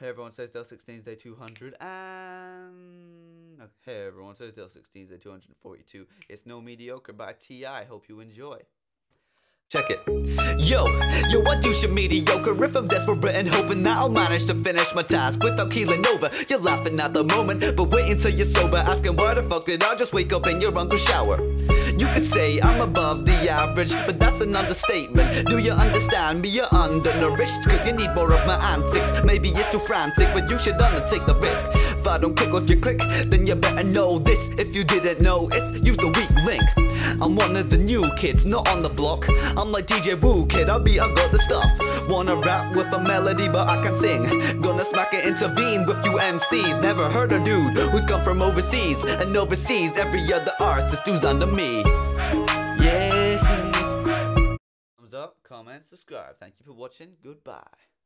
Hey everyone says Daily 16's day 200 and hey everyone says Daily 16's day 242. It's no mediocre by T.I. Hope you enjoy. Check it. Yo, yo, I do shit mediocre if I'm desperate and hoping that I'll manage to finish my task without keeling over. You're laughing at the moment, but wait until you're sober, asking why the fuck did I just wake up in your uncle's shower? You could say I'm above the average, but that's an understatement. Do you understand me? You're undernourished, cause you need more of my antics. Maybe it's too frantic, but you should undertake the risk. If I don't click with your click, then you better know this. If you didn't know, it's use the weak. I'm one of the new kids, not on the block. I'm like DJ Whoo Kid, I be I got the stuff. Wanna rap with a melody, but I can't sing. Gonna smack it, intervene with you MCs. Never heard a dude who's come from overseas. And overseas, every other artist who's under me. Yeah. Thumbs up, comment, subscribe. Thank you for watching. Goodbye.